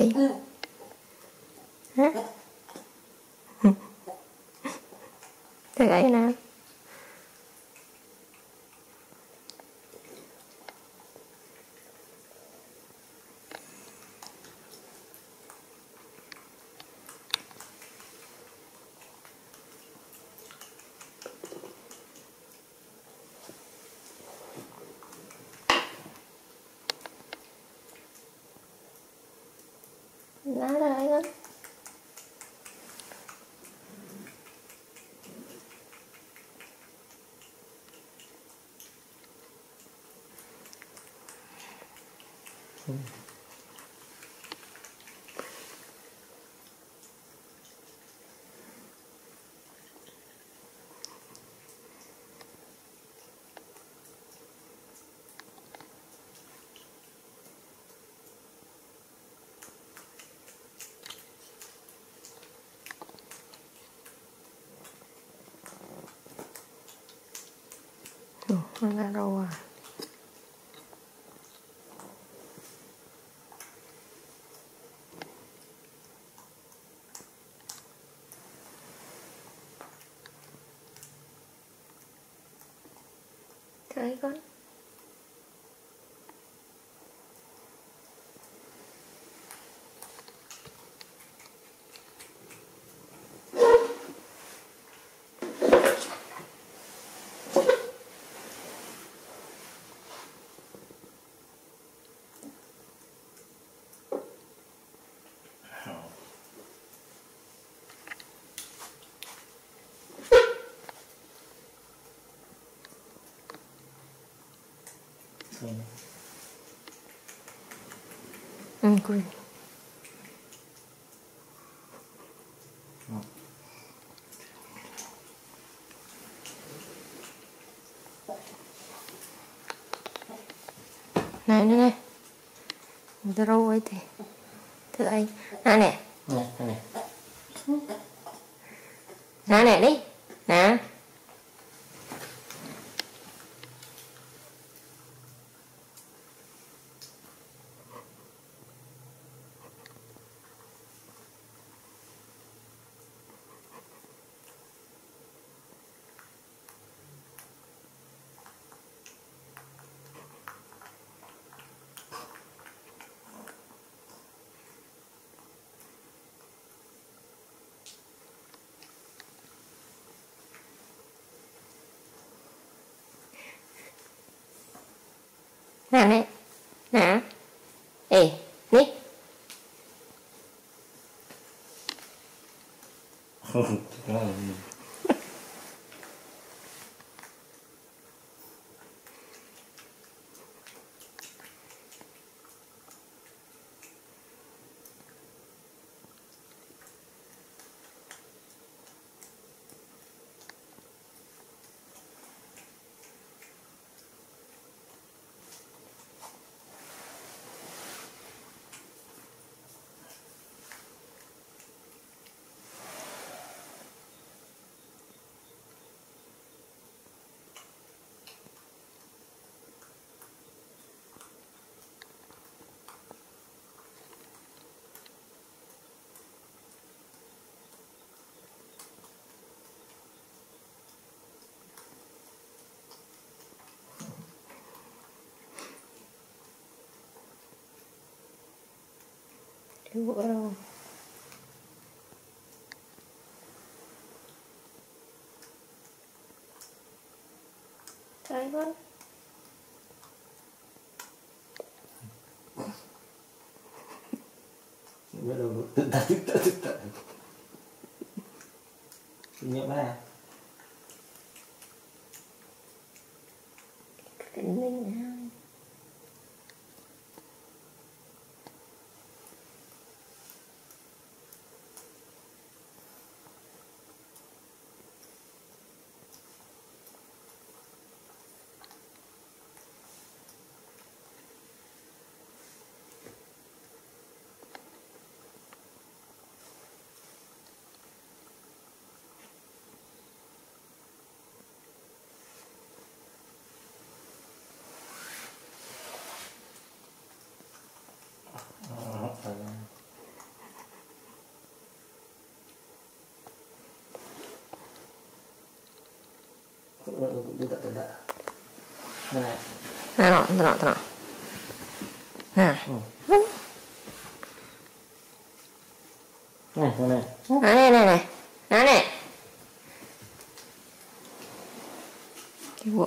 ấy Hả? ấy nào Nó rồi con Ủa, nó ra đâu à Thấy con Ừ, quên. Này, này, này Tôi đâu ấy thì Thử anh. Nè. Nè nè nè Nè nè đi Nè Nè nè Nè Ê Ní Cái này bữa đâu Thấy con bắt đầu nó tự tạ tự tạ tự ta kinh nghiệm tự tự tự tự này Tenang, tenang, tenang. Nah, này này này nah này này này, nah này. Cái bộ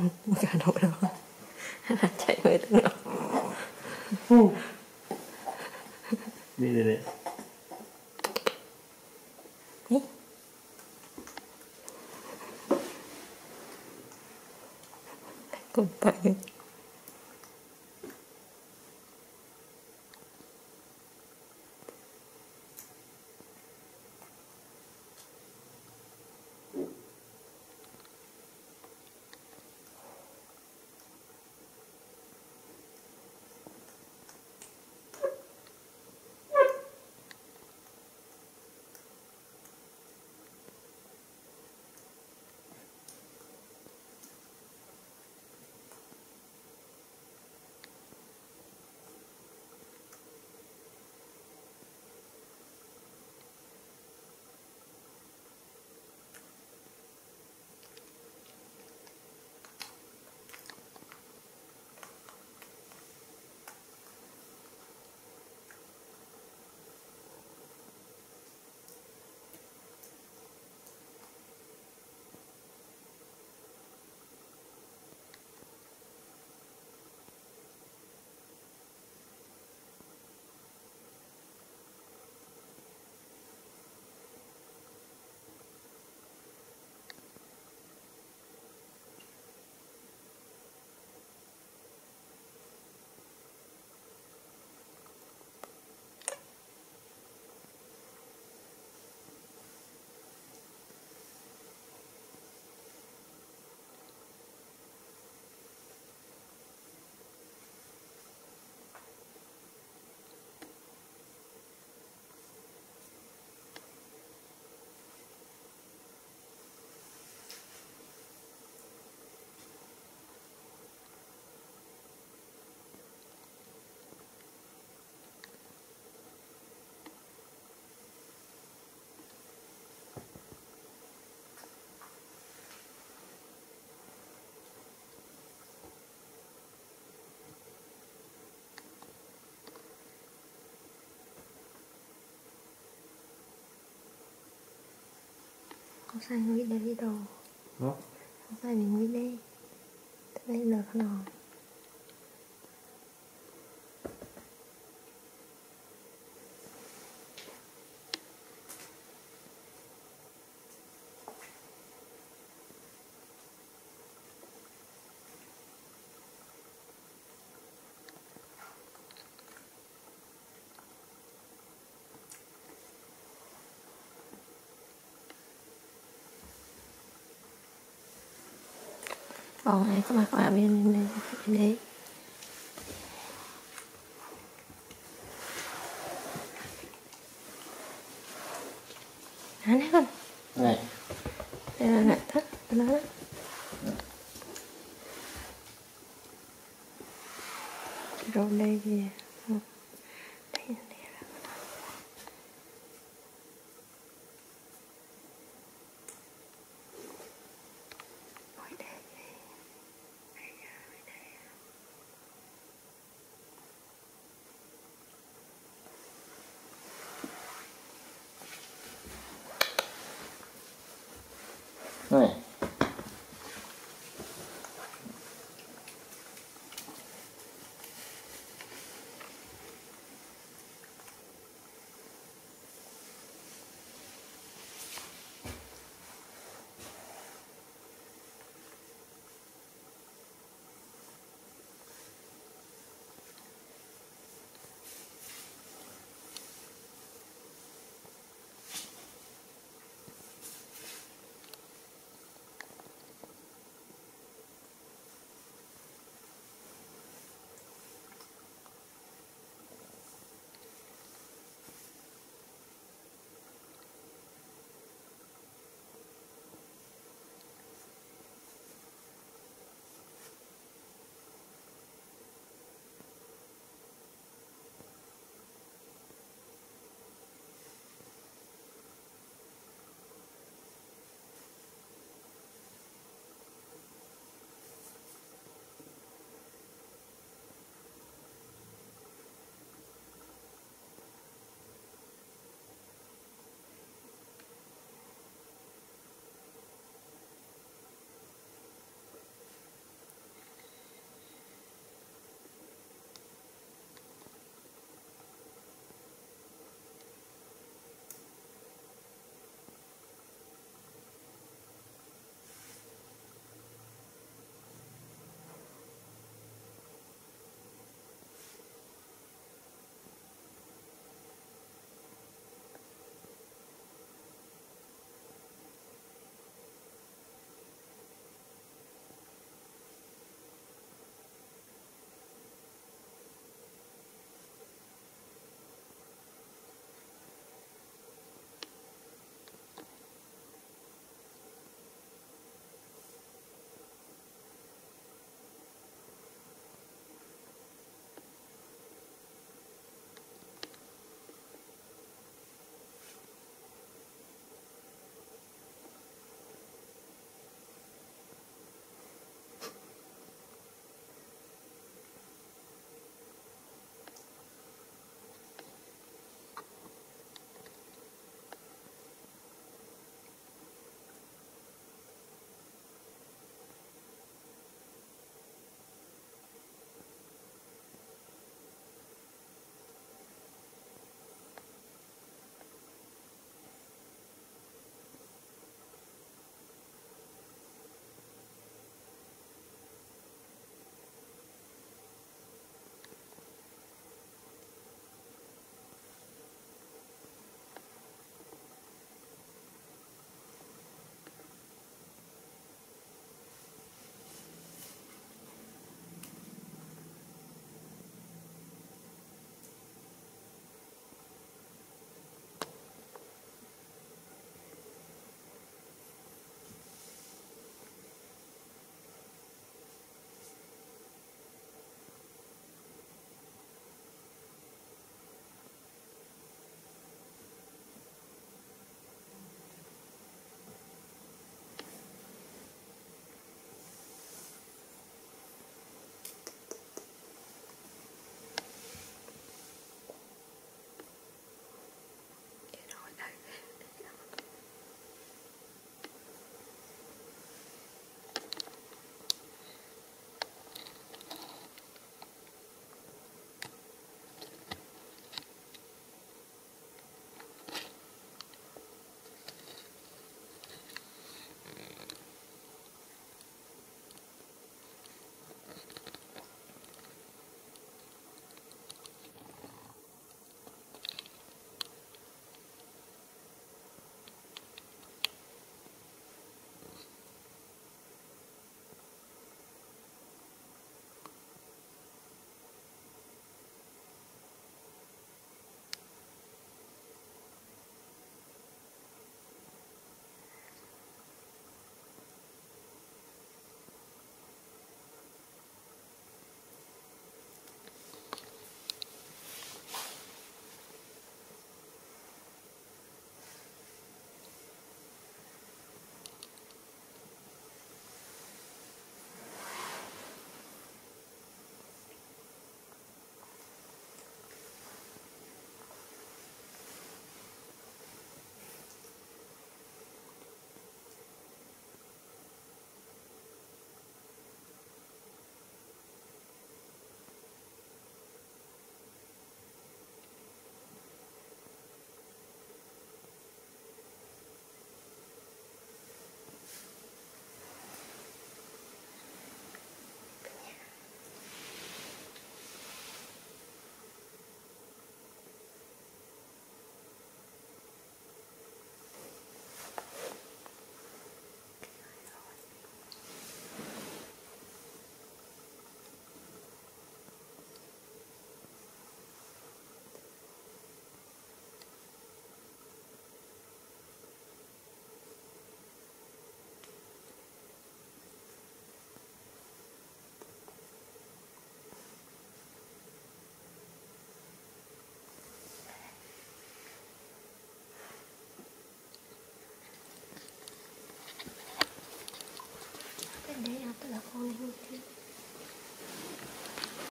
cái Seru yang ừ Seru cái đầu đi đi đi đi Seru này Cả đầu đâu Là chạy với từng đầu đi đi đi Ý. Không sai đến đi đâu Không sai mình nghĩ đi Thế đây là cái bỏ này có mặt ở bên đây, bên đấy. Đấy, nè con,